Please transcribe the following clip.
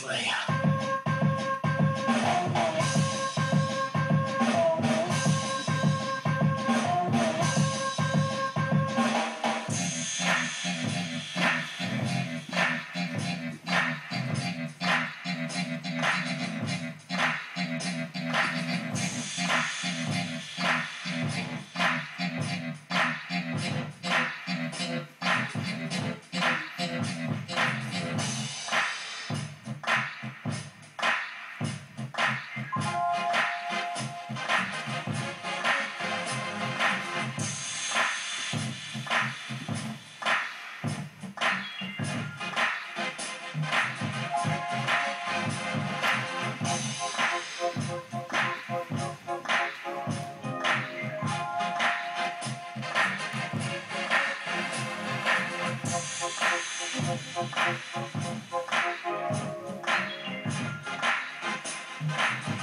Hopefully. Thank you.